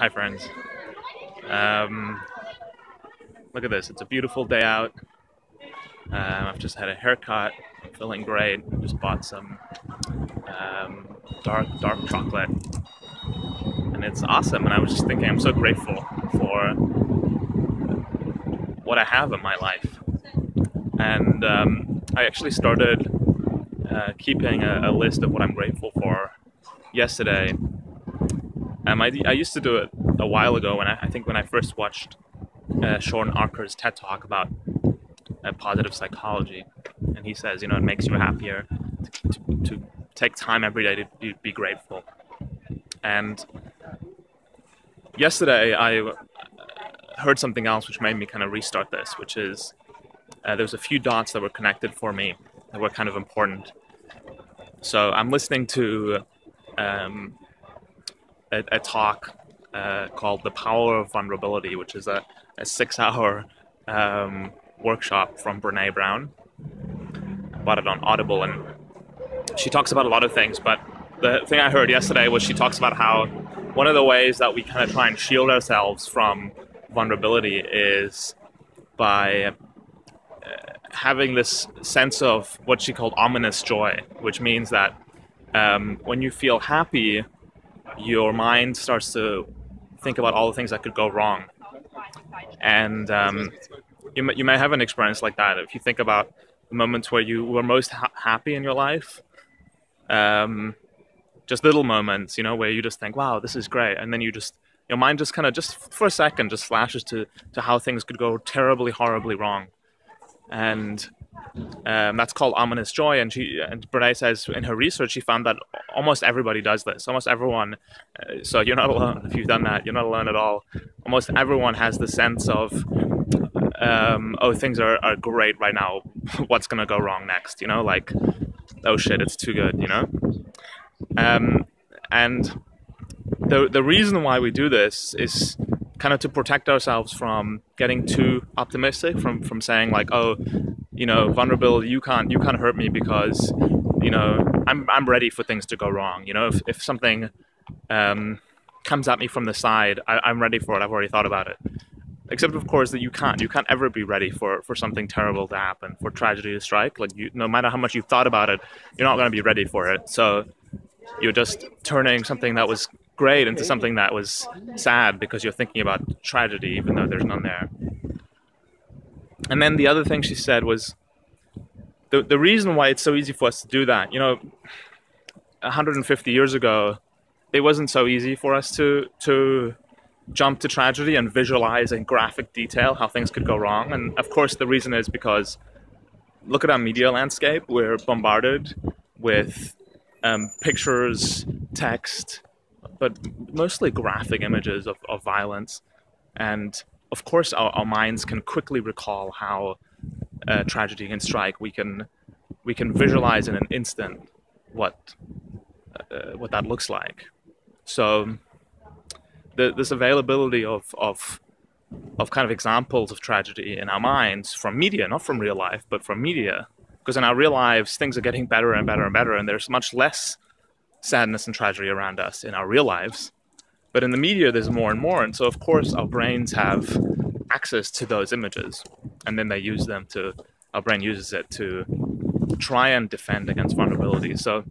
Hi, friends. Um, look at this. It's a beautiful day out. Um, I've just had a haircut. I'm feeling great. Just bought some um, dark, dark chocolate. And it's awesome. And I was just thinking, I'm so grateful for what I have in my life. And um, I actually started uh, keeping a, a list of what I'm grateful for yesterday um, I, I used to do it a while ago when I, I think when I first watched uh, Shawn Achor's TED talk about uh, positive psychology, and he says, you know, it makes you happier to, to, to take time every day to, be grateful. And yesterday I uh, heard something else which made me kind of restart this, which is uh, there was a few dots that were connected for me that were kind of important. So I'm listening to um, a, a talk uh, called "The Power of Vulnerability," which is a, a six-hour um, workshop from Brene Brown. Bought it on Audible, and she talks about a lot of things. But the thing I heard yesterday was she talks about how one of the ways that we kind of try and shield ourselves from vulnerability is by uh, having this sense of what she called ominous joy, which means that um, when you feel happy, your mind starts to think about all the things that could go wrong. And um, you, may, you may have an experience like that. If you think about the moments where you were most ha- happy in your life, um, just little moments, you know, where you just think, wow, this is great. And then you just, your mind just kind of, just for a second, just flashes to, to how things could go terribly, horribly wrong. And um, that's called ominous joy. And she and Brene says in her research she found that almost everybody does this. Almost everyone. Uh, so you're not alone if you've done that. You're not alone at all. Almost everyone has the sense of um, oh things are, are great right now. What's gonna go wrong next? You know like oh shit it's too good. You know. Um, and the the reason why we do this is kind of to protect ourselves from getting too optimistic from from saying like oh you know, vulnerability. You can't you can't hurt me because you know I'm I'm ready for things to go wrong. You know, if if something um, comes at me from the side, I, I'm ready for it. I've already thought about it. Except of course that you can't you can't ever be ready for for something terrible to happen, for tragedy to strike. Like you, no matter how much you've thought about it, you're not going to be ready for it. So you're just turning something that was great into something that was sad because you're thinking about tragedy even though there's none there. And then the other thing she said was the, the reason why it's so easy for us to do that, you know, 150 years ago, it wasn't so easy for us to, to jump to tragedy and visualize in graphic detail how things could go wrong. And of course, the reason is because look at our media landscape. We're bombarded with um, pictures, text, but mostly graphic images of, of violence. And of course, our, our minds can quickly recall how uh, tragedy can strike. We can we can visualize in an instant what uh, what that looks like. So the, this availability of, of of kind of examples of tragedy in our minds from media, not from real life, but from media, because in our real lives things are getting better and better and better, and there's much less sadness and tragedy around us in our real lives. But in the media, there's more and more. And so, of course, our brains have access to those images. And then they use them to, our brain uses it to try and defend against vulnerability. So,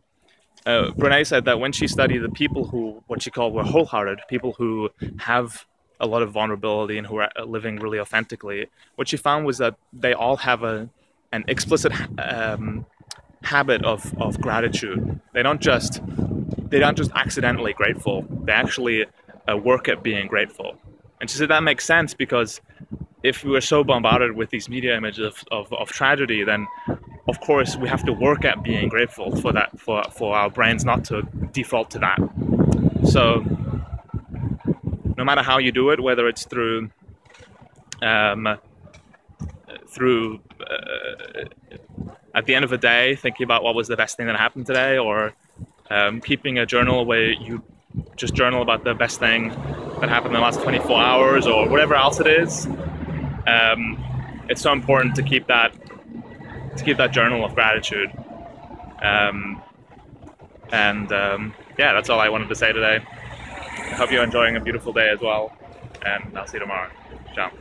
uh, Brene said that when she studied the people who, what she called, were wholehearted, people who have a lot of vulnerability and who are living really authentically, what she found was that they all have a, an explicit um, habit of, of gratitude. They don't just they aren't just accidentally grateful; they actually uh, work at being grateful. And she said that makes sense because if we were so bombarded with these media images of, of, of, tragedy, then of course we have to work at being grateful for that, for, for our brains not to default to that. So no matter how you do it, whether it's through um, through uh, at the end of the day thinking about what was the best thing that happened today, or um, keeping a journal where you just journal about the best thing that happened in the last 24 hours or whatever else it is. Um, it's so important to keep that to keep that journal of gratitude. Um, and um, yeah, that's all I wanted to say today. I hope you're enjoying a beautiful day as well, and I'll see you tomorrow. Ciao.